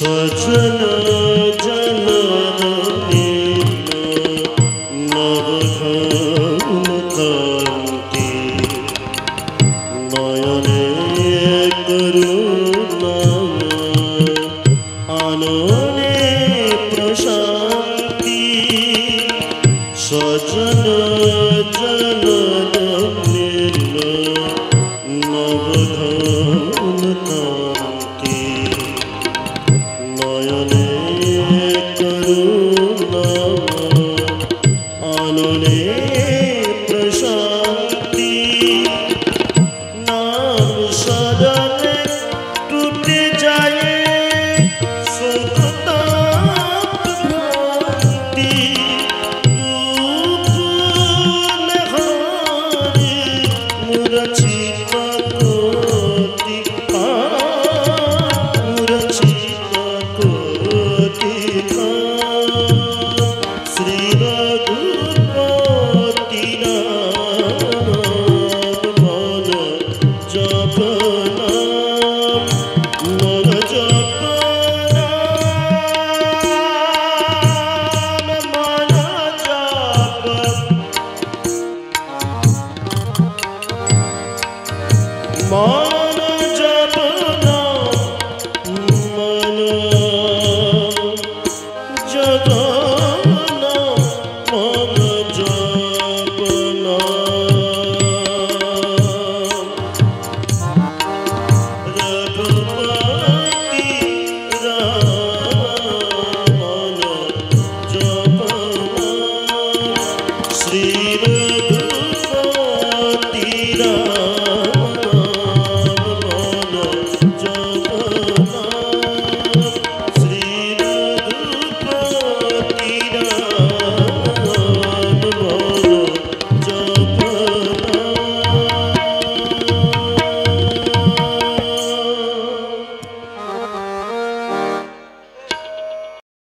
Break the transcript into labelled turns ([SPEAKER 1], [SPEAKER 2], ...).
[SPEAKER 1] 说着呢。নুনে